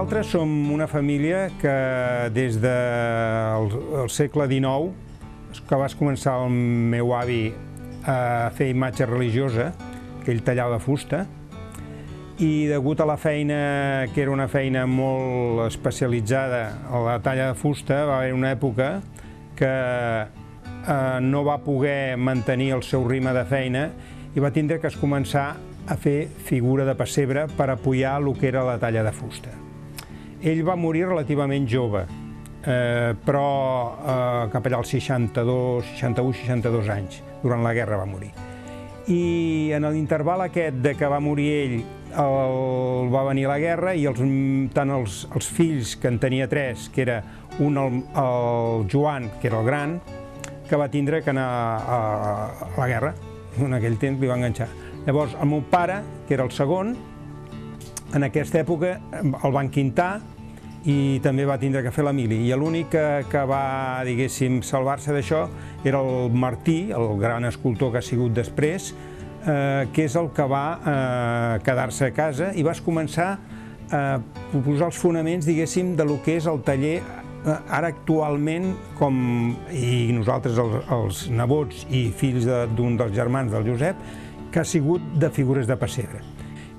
Nosaltres som una família que des del el segle XIX, que vas començar el meu avi a fer imatge religiosa, que ell tallava fusta, i degut a la feina, que era una feina molt especialitzada a la talla de fusta, va haver una època que eh, no va poder mantenir el seu ritme de feina i va tindre que es començar a fer figura de pessebre per apoyar el que era la talla de fusta. Ell va morir relativament jove, eh, però eh, cap allà als 62, 61, 62 anys, durant la guerra va morir. I en l'interval aquest de que va morir ell, el, va venir la guerra i els, tant els, els fills, que en tenia tres, que era un el, el Joan, que era el gran, que va tindre que anar a, a la guerra. En aquell temps li va enganxar. Llavors, el meu pare, que era el segon, en aquesta època el van quintar i també va tindre que fer la mili. I l'únic que, que va, diguéssim, salvar-se d'això era el Martí, el gran escultor que ha sigut després, eh, que és el que va eh, quedar-se a casa i vas començar a posar els fonaments, diguéssim, de lo que és el taller eh, ara actualment, com i nosaltres els, els nebots i fills d'un de, dels germans del Josep, que ha sigut de figures de pessebre.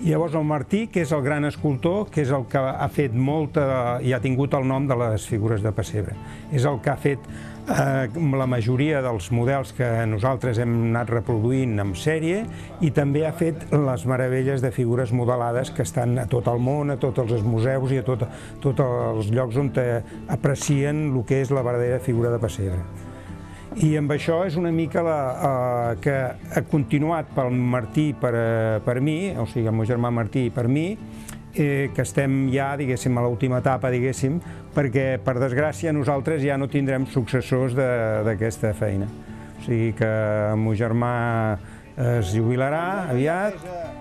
I llavors el Martí, que és el gran escultor, que és el que ha fet molta i ha tingut el nom de les figures de pessebre. És el que ha fet eh, la majoria dels models que nosaltres hem anat reproduint en sèrie i també ha fet les meravelles de figures modelades que estan a tot el món, a tots els museus i a tot, tots els llocs on aprecien el que és la verdadera figura de pessebre. I amb això és una mica la, eh, que ha continuat pel Martí per, eh, per mi, o sigui, el meu germà Martí per mi, eh, que estem ja, diguéssim, a l'última etapa, diguéssim, perquè, per desgràcia, nosaltres ja no tindrem successors d'aquesta feina. O sigui que el meu germà es jubilarà aviat,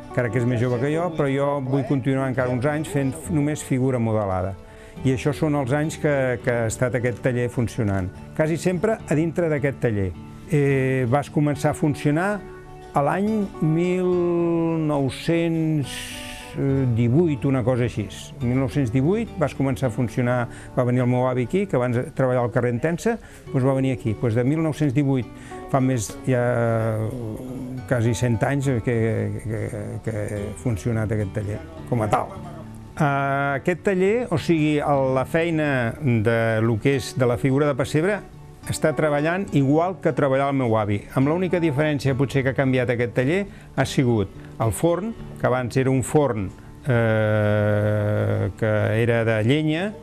encara que és més jove que jo, però jo vull continuar encara uns anys fent només figura modelada i això són els anys que, que ha estat aquest taller funcionant. Quasi sempre a dintre d'aquest taller. Eh, vas començar a funcionar a l'any 1918, una cosa així. 1918 vas començar a funcionar, va venir el meu avi aquí, que abans treballar al carrer Intensa, doncs va venir aquí. Doncs de 1918 fa més ja quasi 100 anys que, que, que ha funcionat aquest taller com a tal. Uh, aquest taller, o sigui, la feina de lo que és de la figura de pessebre, està treballant igual que treballava el meu avi. Amb l'única diferència potser que ha canviat aquest taller ha sigut el forn, que abans era un forn eh, que era de llenya,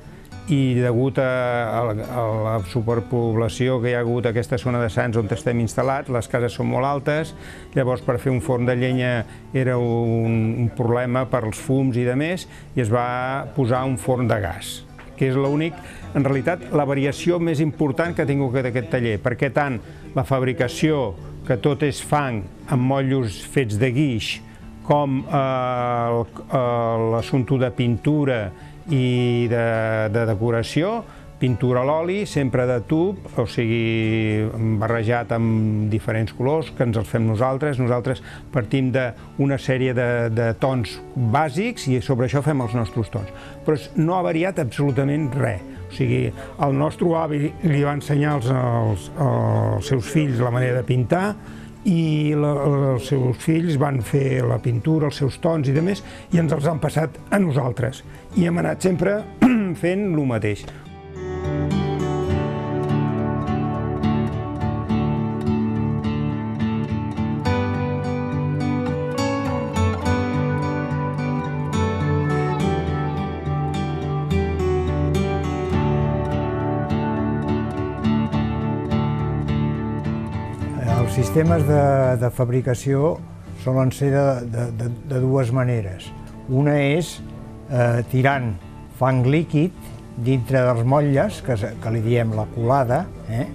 i degut a, a, la superpoblació que hi ha hagut a aquesta zona de Sants on estem instal·lats, les cases són molt altes, llavors per fer un forn de llenya era un, un problema per als fums i de més, i es va posar un forn de gas que és l'únic, en realitat, la variació més important que ha tingut aquest taller, perquè tant? La fabricació, que tot és fang amb motllos fets de guix, com eh, l'assumpte de pintura i de, de decoració, pintura a l'oli, sempre de tub, o sigui, barrejat amb diferents colors, que ens els fem nosaltres. Nosaltres partim d'una sèrie de, de tons bàsics i sobre això fem els nostres tons. Però no ha variat absolutament res. O sigui, el nostre avi li va ensenyar als, als, als seus fills la manera de pintar, i la, els seus fills van fer la pintura, els seus tons i de més, i ens els han passat a nosaltres. I hem anat sempre fent el mateix. Sistemes de, de fabricació solen ser de, de, de, de dues maneres. Una és eh, tirant fang líquid dintre dels motlles, que, que li diem la colada, eh?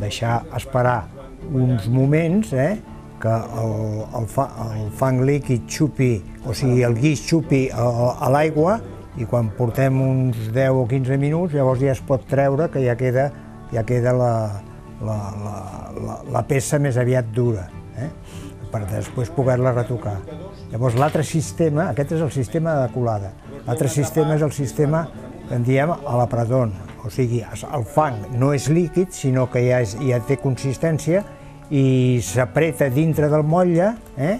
deixar esperar uns moments eh? que el, el, fa, el fang líquid xupi, o sigui, el guix xupi a, a l'aigua i quan portem uns 10 o 15 minuts llavors ja es pot treure que ja queda, ja queda la, la, la, la, la peça més aviat dura. Eh? per després poder-la retocar. Llavors l'altre sistema, aquest és el sistema de colada, l'altre sistema és el sistema que en diem a la predon, o sigui, el fang no és líquid, sinó que ja, és, ja té consistència i s'apreta dintre del motlle, eh?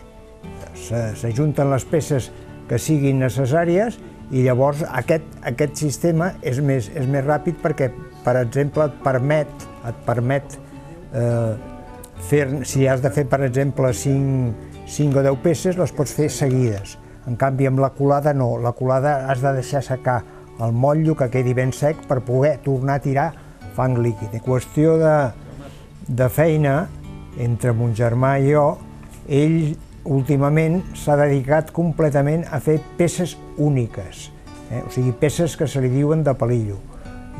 s'ajunten les peces que siguin necessàries i llavors aquest, aquest sistema és més, és més ràpid perquè, per exemple, et permet, et permet eh, fer, si has de fer, per exemple, 5, 5 o 10 peces, les pots fer seguides. En canvi, amb la colada no, la colada has de deixar secar el motllo que quedi ben sec per poder tornar a tirar fang líquid. En qüestió de, de feina, entre mon germà i jo, ell últimament s'ha dedicat completament a fer peces úniques, eh? o sigui, peces que se li diuen de palillo.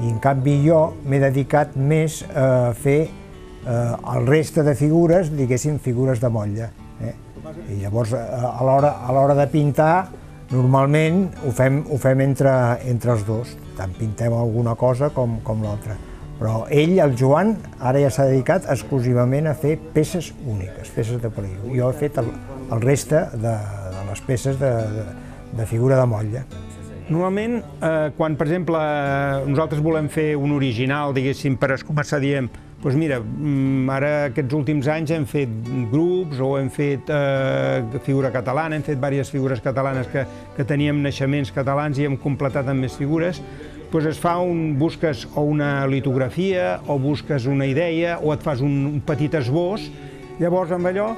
I en canvi jo m'he dedicat més a fer eh, el reste de figures, diguéssim, figures de motlla. Eh? I llavors, eh, a l'hora de pintar, normalment ho fem, ho fem entre, entre els dos, tant pintem alguna cosa com, com l'altra. Però ell, el Joan, ara ja s'ha dedicat exclusivament a fer peces úniques, peces de pel·lícula. Jo he fet el, reste de, de les peces de, de figura de motlla. Normalment, eh, quan, per exemple, nosaltres volem fer un original, diguéssim, per començar diem, doncs mira, mm, ara aquests últims anys hem fet grups o hem fet eh, figura catalana, hem fet diverses figures catalanes que, que teníem naixements catalans i hem completat amb més figures, doncs es fa un, busques o una litografia o busques una idea o et fas un, un petit esbós, llavors amb allò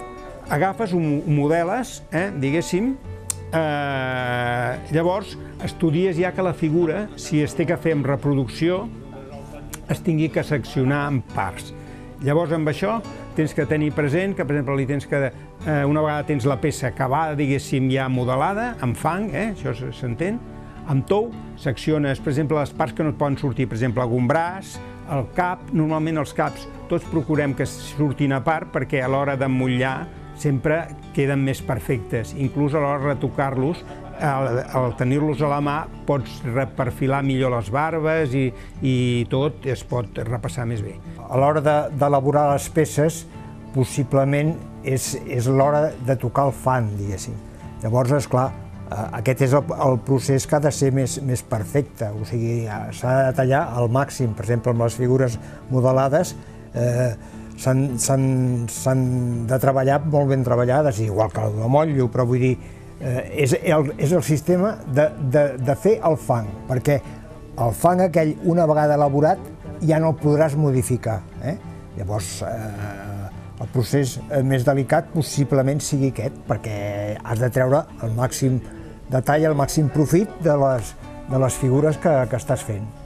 agafes, un modeles, eh, diguéssim, eh, llavors estudies ja que la figura, si es té que fer amb reproducció, es tingui que seccionar en parts. Llavors, amb això, tens que tenir present que, per exemple, li tens que, eh, una vegada tens la peça acabada, diguéssim, ja modelada, amb fang, eh, això s'entén, amb tou secciones, per exemple, les parts que no et poden sortir, per exemple, algun braç, el cap, normalment els caps tots procurem que surtin a part perquè a l'hora d'emmotlar sempre queden més perfectes. Inclús a l'hora de retocar-los, al, tenir-los a la mà, pots perfilar millor les barbes i, i tot es pot repassar més bé. A l'hora d'elaborar les peces, possiblement és, és l'hora de tocar el fan, diguéssim. Llavors, és clar, Eh, aquest és el, el procés que ha de ser més, més perfecte, o sigui, s'ha de tallar al màxim, per exemple, amb les figures modelades, eh, s'han de treballar molt ben treballades, igual que el de motllo, però vull dir, eh, és, el, és el sistema de, de, de fer el fang, perquè el fang aquell, una vegada elaborat, ja no el podràs modificar. Eh? Llavors, eh, el procés eh, més delicat possiblement sigui aquest, perquè has de treure el màxim detall, el màxim profit de les, de les figures que, que estàs fent.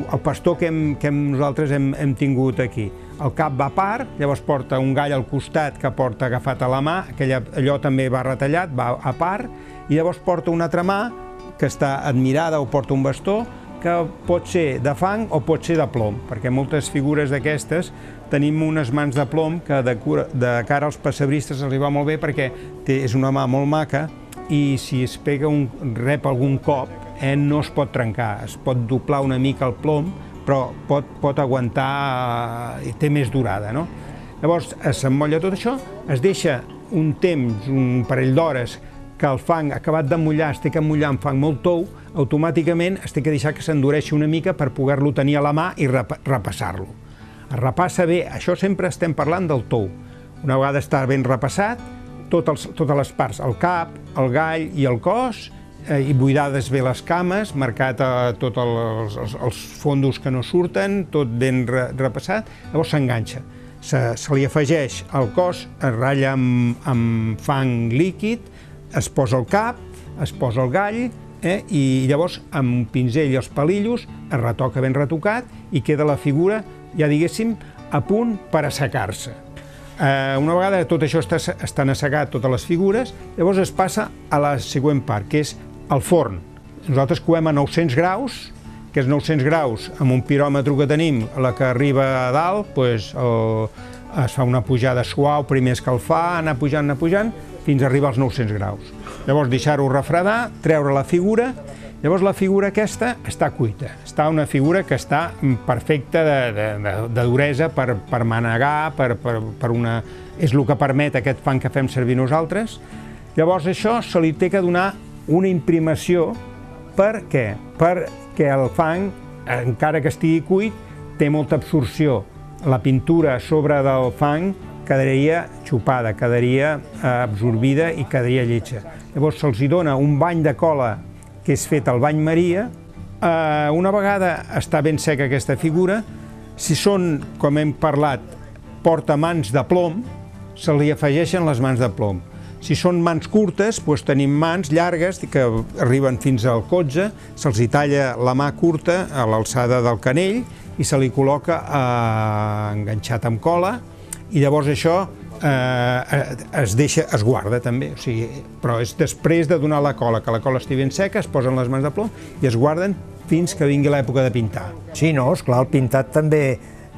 El pastor que, hem, que hem, nosaltres hem, hem tingut aquí, el cap va a part, llavors porta un gall al costat que porta agafat a la mà, aquella, allò també va retallat, va a part, i llavors porta una altra mà que està admirada o porta un bastó, que pot ser de fang o pot ser de plom, perquè moltes figures d'aquestes tenim unes mans de plom que de, cura, de cara als passebristes els va molt bé perquè té, és una mà molt maca i si es pega un, rep algun cop eh, no es pot trencar, es pot doblar una mica el plom però pot, pot aguantar i té més durada. No? Llavors s'emmolla tot això, es deixa un temps, un parell d'hores, que el fang acabat de mullar es té que mullar amb fang molt tou, automàticament es té que deixar que s'endureixi una mica per poder-lo tenir a la mà i rep repassar-lo. Es repassa bé, això sempre estem parlant del tou. Una vegada està ben repassat, tot els, totes les parts, el cap, el gall i el cos, eh, i buidades bé les cames, marcat eh, tots els, els, els fondos que no surten, tot ben re, repassat, llavors s'enganxa. Se, se li afegeix el cos, es ratlla amb, amb fang líquid, es posa el cap, es posa el gall, eh? i llavors amb un pinzell i els palillos es retoca ben retocat i queda la figura ja diguéssim, a punt per assecar-se. Eh, una vegada tot això està, estan assegat, totes les figures, llavors es passa a la següent part, que és el forn. Nosaltres coem a 900 graus, que és 900 graus, amb un piròmetre que tenim, la que arriba a dalt, pues, el, es fa una pujada suau, primer escalfar, anar pujant, anar pujant, fins a arribar als 900 graus. Llavors deixar-ho refredar, treure la figura Llavors la figura aquesta està cuita, està una figura que està perfecta de, de, de, de duresa per, per manegar, per, per, per una... és el que permet aquest fang que fem servir nosaltres. Llavors això se li té que donar una imprimació per què? Perquè el fang, encara que estigui cuit, té molta absorció. La pintura a sobre del fang quedaria xupada, quedaria eh, absorbida i quedaria lletja. Llavors se'ls dona un bany de cola que és fet al bany Maria. Eh, una vegada està ben seca aquesta figura, si són, com hem parlat, porta mans de plom, se li afegeixen les mans de plom. Si són mans curtes, doncs tenim mans llargues que arriben fins al cotxe, se'ls talla la mà curta a l'alçada del canell i se li col·loca eh, enganxat amb cola i llavors això eh, es deixa, es guarda també, o sigui, però és després de donar la cola, que la cola estigui ben seca, es posen les mans de plom i es guarden fins que vingui l'època de pintar. Sí, no, esclar, el pintat també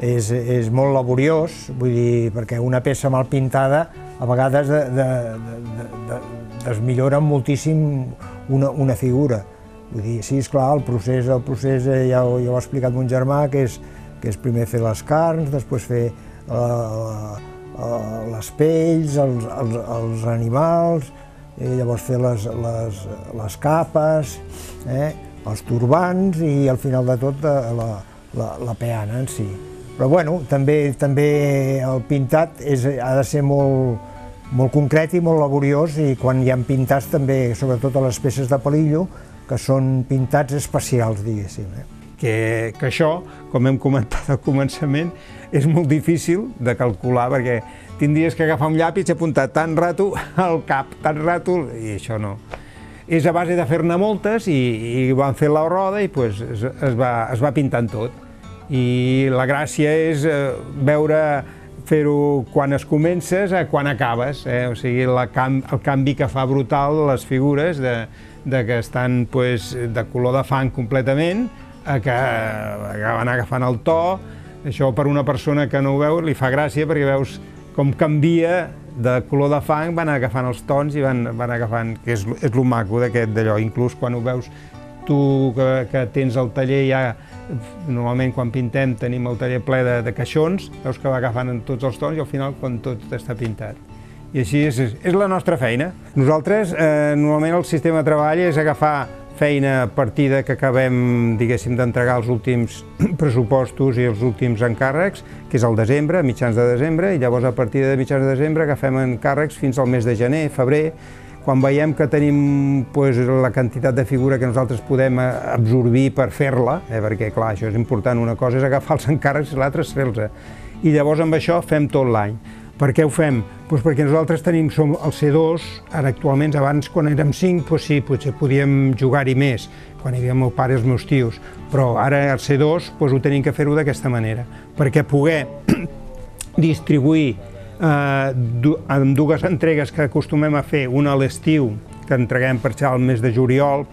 és, és molt laboriós, vull dir, perquè una peça mal pintada a vegades de, de, de, de, desmillora moltíssim una, una figura. Vull dir, sí, esclar, el procés, el procés eh, ja, ho, ja ho ha explicat mon germà, que és, que és primer fer les carns, després fer uh, uh, les pells, els, els, els animals, i llavors fer les, les, les capes, eh, els turbants i al final de tot la, la, la peana en si. Però bueno, també, també el pintat és, ha de ser molt, molt concret i molt laboriós i quan hi ha pintats també, sobretot a les peces de palillo, que són pintats especials, diguéssim. Eh? Que, que això, com hem comentat al començament, és molt difícil de calcular perquè tindries que agafar un llapis i apuntar tant rato al cap, tant rato, i això no. És a base de fer-ne moltes i, i van fer la roda i pues, es, es, va, es va pintant tot i la gràcia és eh, veure fer-ho quan es comences a quan acabes, eh? o sigui, la cam el canvi que fa brutal les figures de, de que estan pues, de color de fang completament a que van agafant el to, això per una persona que no ho veu li fa gràcia perquè veus com canvia de color de fang, van agafant els tons i van, van agafant, que és, és el maco d'aquest d'allò, inclús quan ho veus tu que, que tens el taller ja normalment quan pintem tenim el taller ple de, de caixons, veus que va agafant en tots els tons i al final quan tot està pintat. I així és, és la nostra feina. Nosaltres, eh, normalment el sistema de treball és agafar feina a partir de que acabem, diguéssim, d'entregar els últims pressupostos i els últims encàrrecs, que és el desembre, mitjans de desembre, i llavors a partir de mitjans de desembre agafem encàrrecs fins al mes de gener, febrer, quan veiem que tenim pues, la quantitat de figura que nosaltres podem eh, absorbir per fer-la, eh, perquè clar, això és important, una cosa és agafar els encàrrecs i l'altra és fer-los. I llavors amb això fem tot l'any. Per què ho fem? Pues perquè nosaltres tenim, som el C2, ara actualment, abans quan érem 5, pues sí, potser podíem jugar-hi més, quan hi havia el meu pare i els meus tios, però ara el C2 pues, ho tenim que fer-ho d'aquesta manera, perquè poder distribuir eh, amb dues entregues que acostumem a fer, una a l'estiu, que entreguem per al mes de juliol,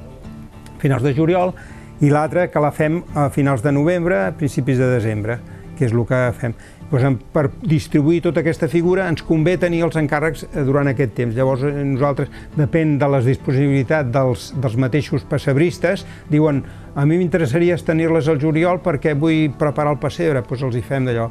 finals de juliol, i l'altra que la fem a finals de novembre, a principis de desembre, que és el que fem. Per distribuir tota aquesta figura ens convé tenir els encàrrecs eh, durant aquest temps. Llavors eh, nosaltres, depèn de les disponibilitats dels, dels mateixos pessebristes, diuen a mi m'interessaria tenir-les al juliol perquè vull preparar el pessebre, doncs els hi fem d'allò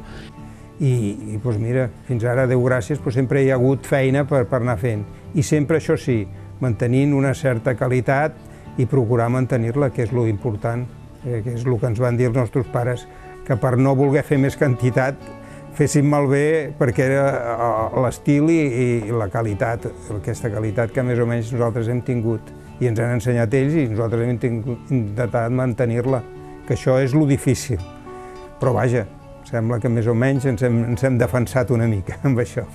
i, i doncs mira, fins ara, Déu gràcies, doncs sempre hi ha hagut feina per, per anar fent. I sempre, això sí, mantenint una certa qualitat i procurar mantenir-la, que és lo important, eh, que és el que ens van dir els nostres pares, que per no voler fer més quantitat féssim malbé perquè era eh, l'estil i, i la qualitat, aquesta qualitat que més o menys nosaltres hem tingut i ens han ensenyat ells i nosaltres hem tingut, intentat mantenir-la, que això és lo difícil. Però vaja, Sembla que més o menys ens hem, ens hem defensat una mica amb això.